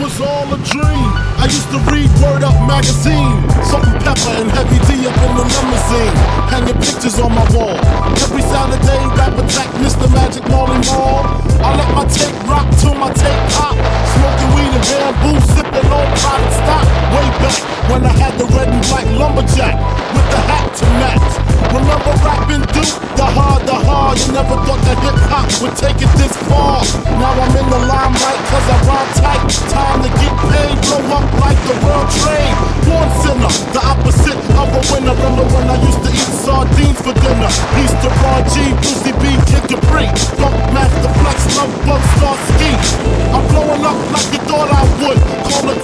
was all a dream. I used to read Word Up magazine. Salt-n-Pepa and Heavy D up in the limousine. Hanging pictures on my wall. Every Saturday, rap attack Mr. Magic Marley Marl. I let my tape rock till my tape pop. Smoking weed and bamboo, sipping on private stock. Way back when I had the red and black lumberjack with the hat to match. Remember rapping Duke? The hard, the hard. You never thought that hip hop would take it this far. Now I'm in the limelight trade. One sinner, the opposite of a winner. Remember when I used to eat sardines for dinner? Peace to Ron G, Brucey B, Kid Capri. Funk Master Flex, Love Bug, Star Ski. I'm blowing up like you thought I would. Call the